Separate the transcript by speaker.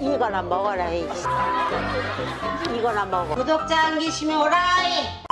Speaker 1: 이거나 먹어라 이. 이거나 먹어 구독자 안 계시면 오라이